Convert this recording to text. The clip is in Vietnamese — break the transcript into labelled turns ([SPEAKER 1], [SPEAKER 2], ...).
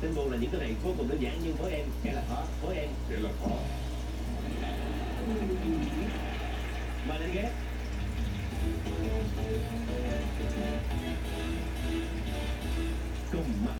[SPEAKER 1] tin buồn là những cái này vô cùng đơn giản nhưng với em sẽ là khó. Với em.
[SPEAKER 2] Sẽ là khó.
[SPEAKER 1] Mà lên ghét. Cùng mặt